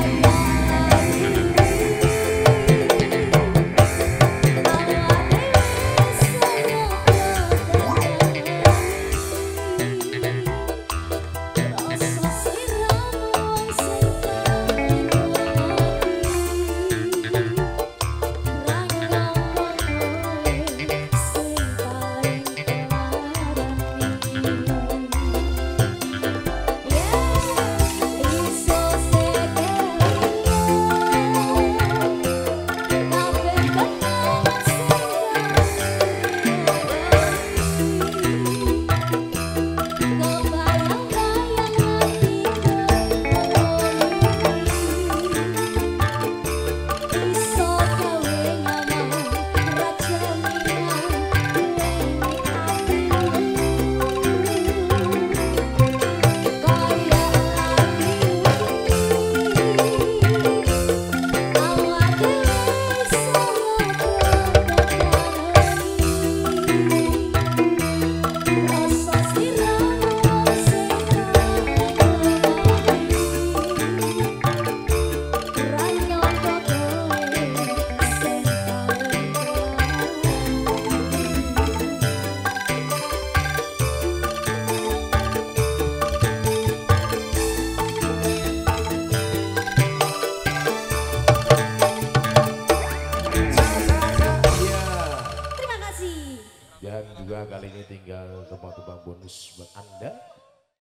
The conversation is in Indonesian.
Thank you. Kali ini tinggal tebang-tebang bonus buat Anda